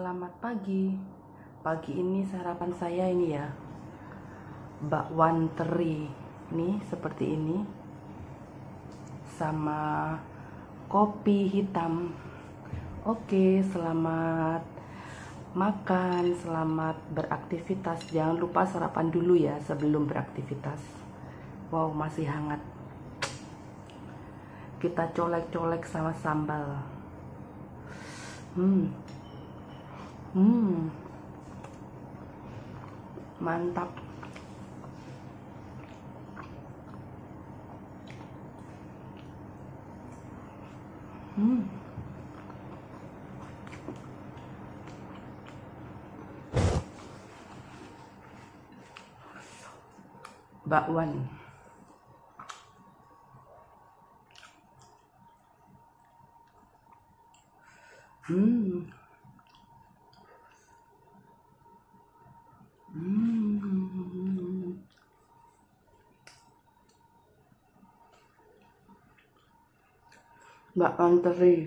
Selamat pagi. Pagi ini sarapan saya ini ya. Bakwan teri. Ini seperti ini. Sama kopi hitam. Oke, selamat makan, selamat beraktivitas. Jangan lupa sarapan dulu ya sebelum beraktivitas. Wow, masih hangat. Kita colek-colek sama sambal. Hmm. Hmm. Mantap. Hmm. Bakwan. Hmm. Bakwan teri.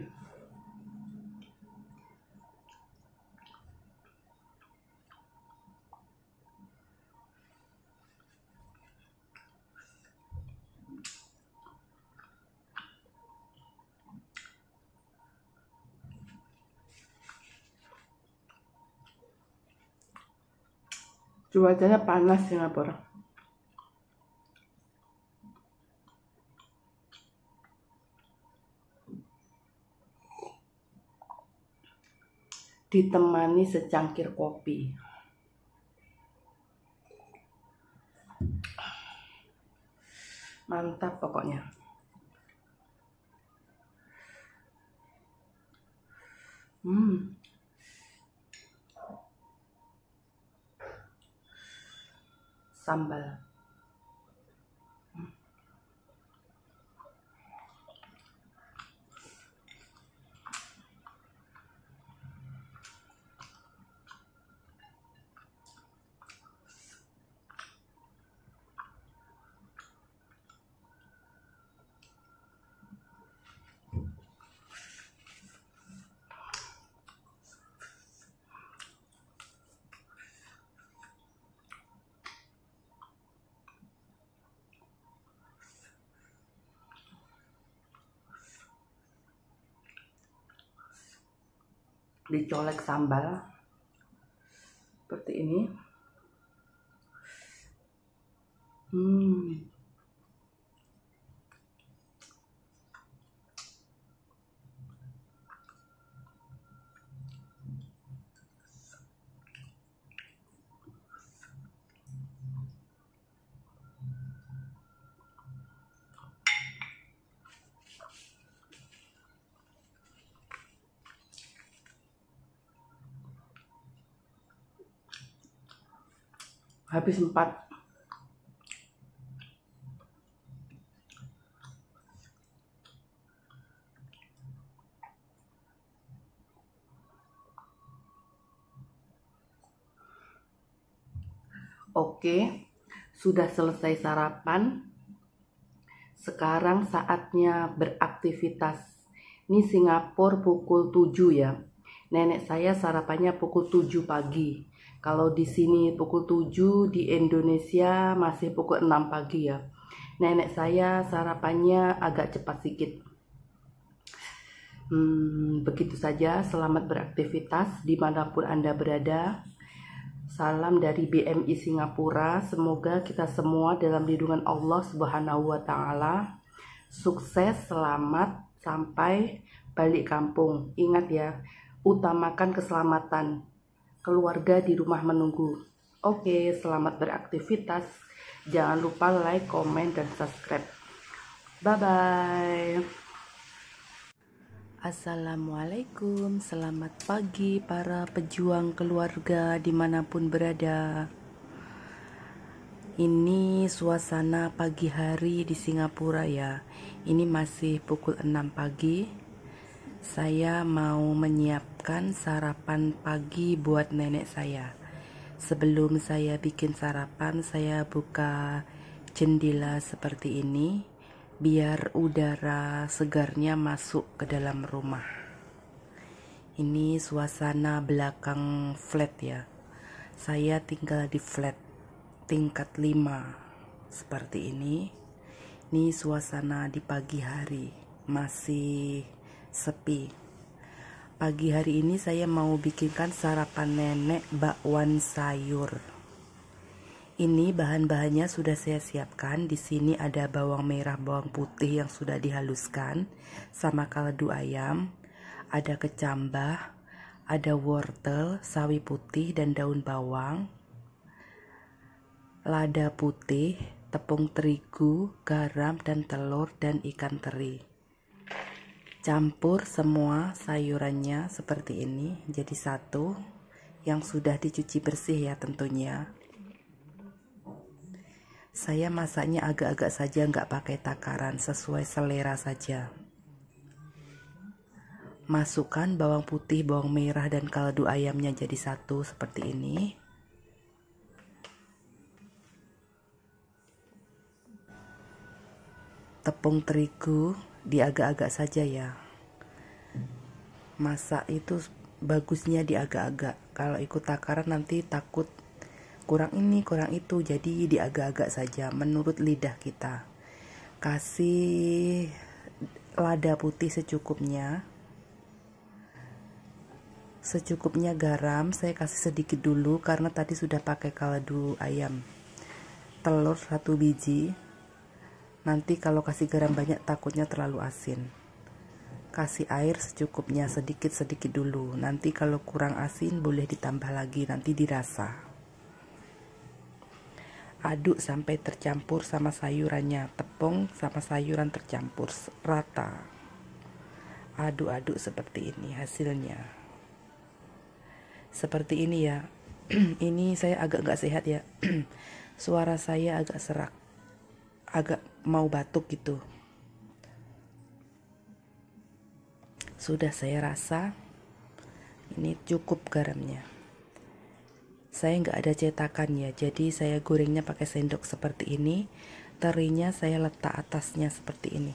Cuacanya panas Singapura. Ditemani secangkir kopi. Mantap pokoknya. Hmm. sambal dicolek sambal seperti ini. Hmm habis empat Oke, sudah selesai sarapan. Sekarang saatnya beraktivitas. Ini Singapura pukul 7 ya. Nenek saya sarapannya pukul 7 pagi. Kalau di sini pukul 7, di Indonesia masih pukul 6 pagi ya. Nenek saya sarapannya agak cepat sedikit. Hmm, begitu saja, selamat beraktivitas di mana pun Anda berada. Salam dari BMI Singapura. Semoga kita semua dalam lindungan Allah Subhanahu wa Ta'ala sukses, selamat sampai balik kampung. Ingat ya, utamakan keselamatan keluarga di rumah menunggu. Oke, selamat beraktivitas. Jangan lupa like, komen, dan subscribe. Bye-bye. Assalamualaikum, selamat pagi para pejuang keluarga di mana pun berada. Ini suasana pagi hari di Singapura ya. Ini masih pukul 6 pagi saya mau menyiapkan sarapan pagi buat nenek saya. Sebelum saya bikin sarapan, saya buka jendela seperti ini biar udara segarnya masuk ke dalam rumah. ini suasana belakang flat ya saya tinggal di flat tingkat 5 seperti ini ini suasana di pagi hari masih sepi. Pagi hari ini saya mau bikinkan sarapan nenek bakwan sayur. Ini bahan-bahannya sudah saya siapkan. Di sini ada bawang merah bawang putih yang sudah dihaluskan sama kaldu ayam ada kecambah, ada wortel, sawi putih dan daun bawang, lada putih, tepung terigu, garam dan telur dan ikan teri. Campur semua sayurannya seperti ini jadi satu yang sudah dicuci bersih ya tentunya. Saya masaknya agak-agak saja nggak pakai takaran sesuai selera saja. Masukkan bawang putih, bawang merah, dan kaldu ayamnya jadi satu seperti ini. Tepung terigu diagak-agak saja ya. Masak itu bagusnya diagak-agak. Kalau ikut takaran nanti takut kurang ini, kurang itu. Jadi diagak-agak saja menurut lidah kita. Kasih lada putih secukupnya secukupnya garam saya kasih sedikit dulu karena tadi sudah pakai kaldu ayam telur satu biji nanti kalau kasih garam banyak takutnya terlalu asin. Kasih air secukupnya sedikit-sedikit dulu. Nanti kalau kurang asin boleh ditambah lagi. Nanti dirasa. Aduk sampai tercampur sama sayurannya. Tepung sama sayuran tercampur. Rata. Aduk-aduk seperti ini hasilnya. Seperti ini ya. Ini saya agak nggak sehat ya. Suara saya agak serak. Agak mau batuk gitu. Sudah saya rasa ini cukup garamnya. Saya nggak ada cetakan ya jadi saya gorengnya pakai sendok seperti ini. Terinya saya letak atasnya seperti ini.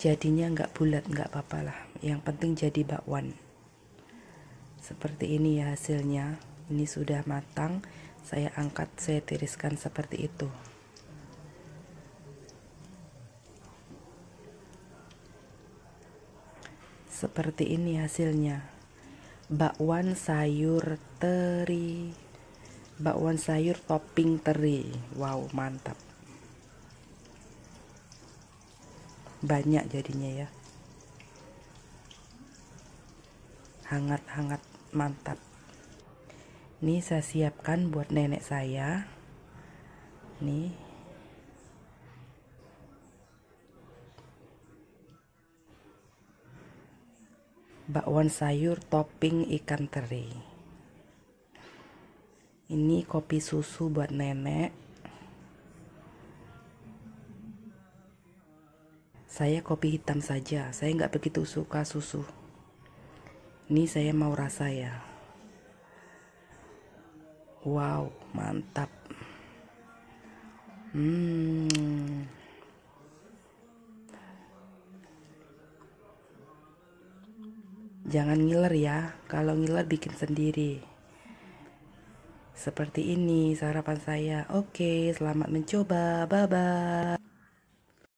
Jadinya nggak bulat nggak apa-apa lah. Yang penting jadi bakwan. Seperti ini ya hasilnya. Ini sudah matang saya angkat saya tiriskan seperti itu. Seperti ini hasilnya. Bakwan sayur teri. Bakwan sayur topping teri. Wow mantap. Banyak jadinya ya. Hangat-hangat mantap ini saya siapkan buat nenek saya. Nih. Bakwan sayur topping ikan teri. Ini kopi susu buat nenek. Saya kopi hitam saja, saya nggak begitu suka susu. Ini saya mau rasa ya. Wow, mantap. Hmm. Jangan ngiler ya, kalau ngiler bikin sendiri. Seperti ini sarapan saya. Oke, selamat mencoba. Bye bye.